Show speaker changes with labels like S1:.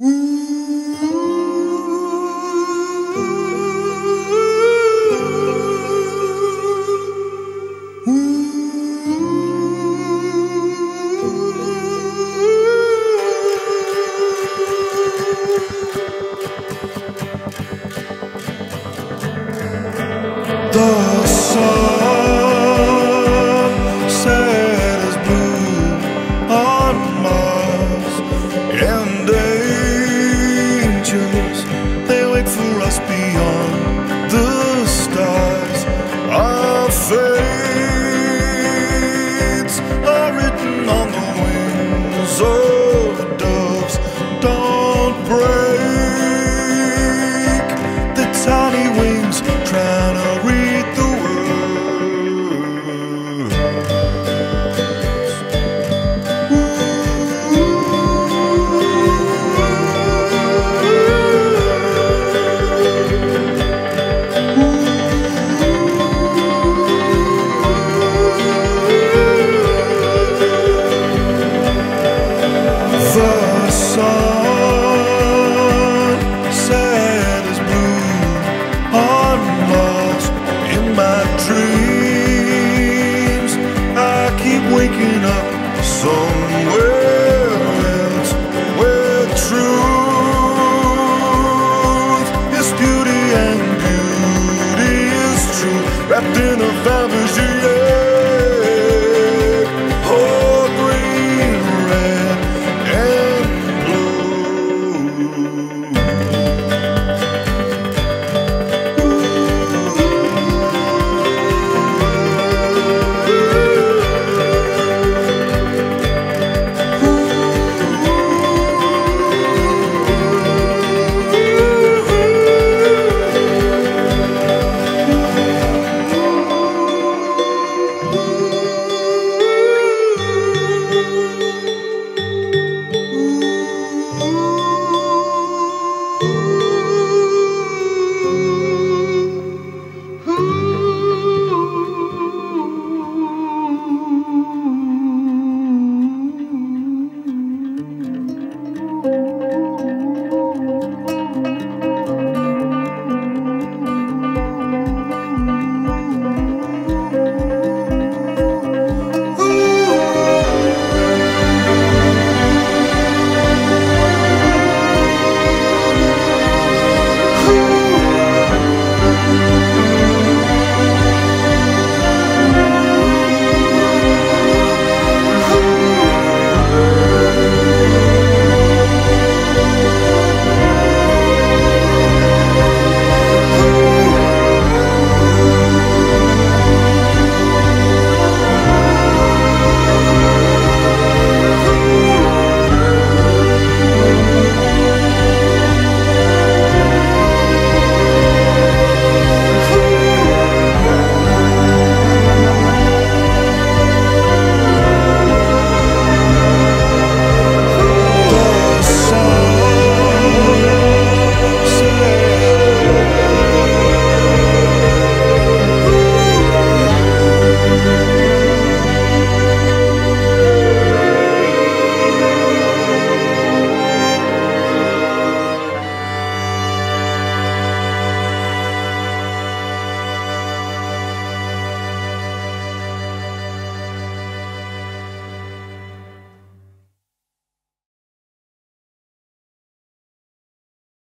S1: The Don't wrapped in a